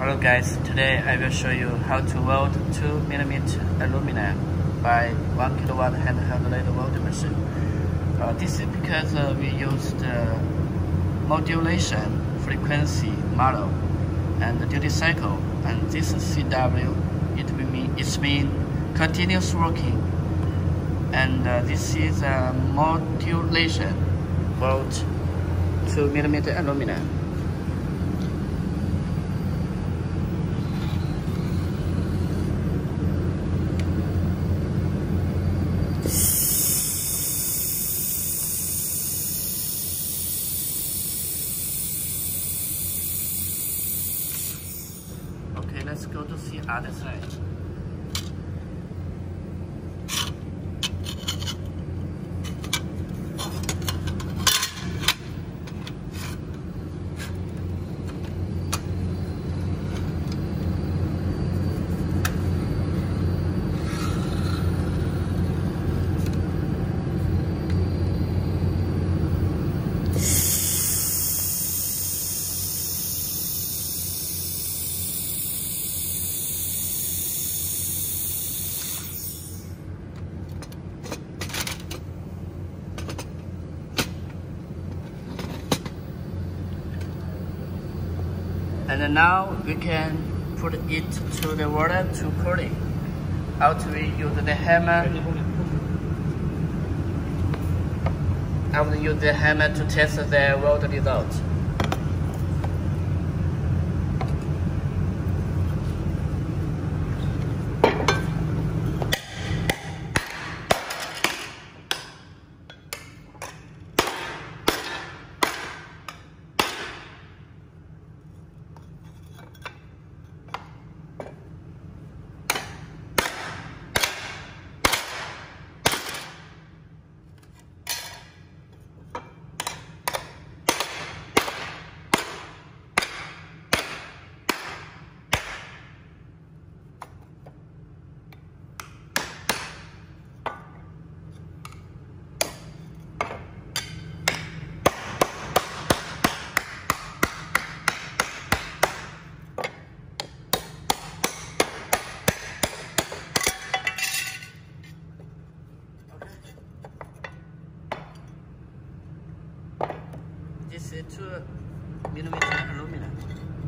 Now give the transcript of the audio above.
Hello guys, today I will show you how to weld 2 millimeter aluminum by 1 kilowatt handheld laser welding machine. Uh, this is because uh, we use the modulation frequency model and the duty cycle and this is CW it mean mean continuous working and uh, this is a modulation weld 2 millimeter aluminum. Okay, let's go to see other side. And now we can put it to the water to cool it. After we use the hammer, after use the hammer to test the weld result. This is 2 millimeter aluminum.